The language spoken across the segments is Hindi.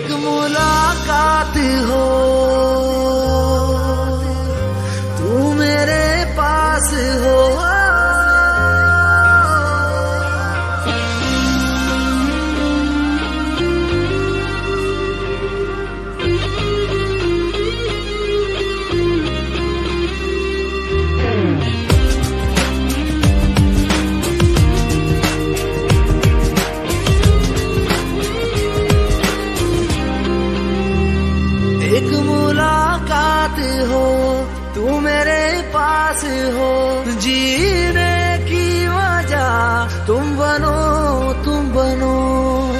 एक मुलाकात हो। तुम बनो तुम बनो।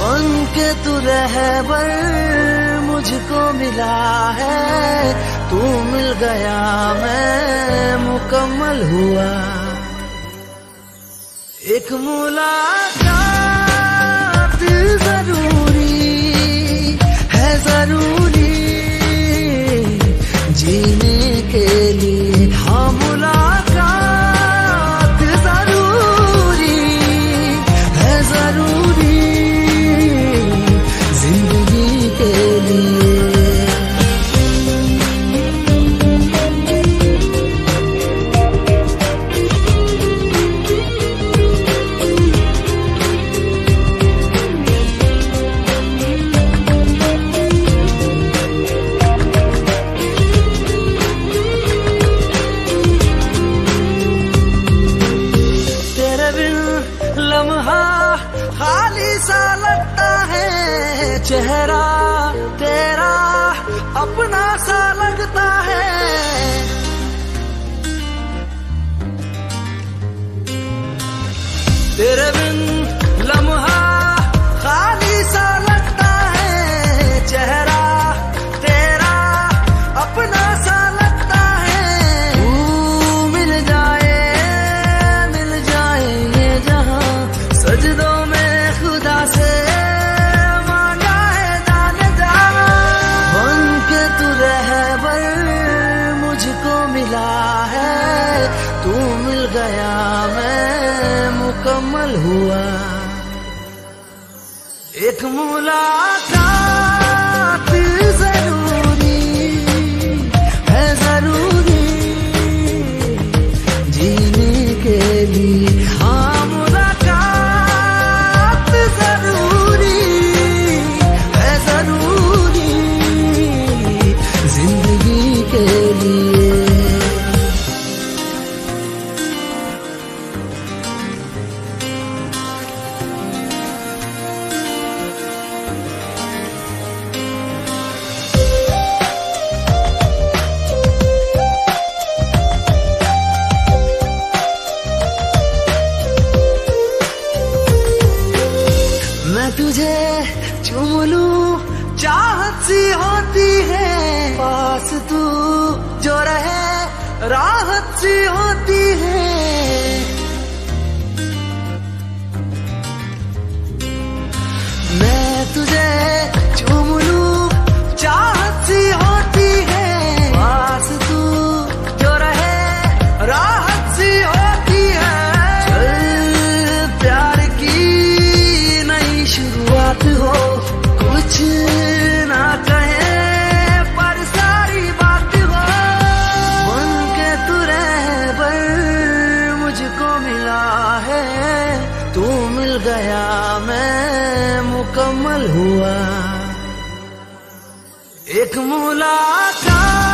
बन के तू रहबर मुझको मिला है। तू मिल गया, मैं मुकम्मल हुआ। एक मुलाकात ज़रूरी है, ज़रूरी। जीने खाली सा लगता है चेहरा तेरा अपना सा लगता है। तेरे बिन गया मैं मुकम्मल हुआ। एक मुलाकात होती है। तू जो रहे राहत सी होती है। प्यार की नई शुरुआत हो। कुछ ना कहे, पर सारी बात मिला है। तू मिल गया, मैं मुकम्मल हुआ। एक मुलाकात।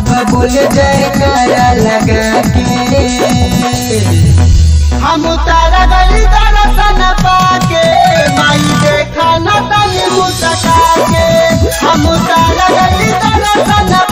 सब बोल जय कर लगा के। हम तारा गली दर्शन पाके, माई देखा न तनी मुस्का के। हम तारा गली दर्शन पाके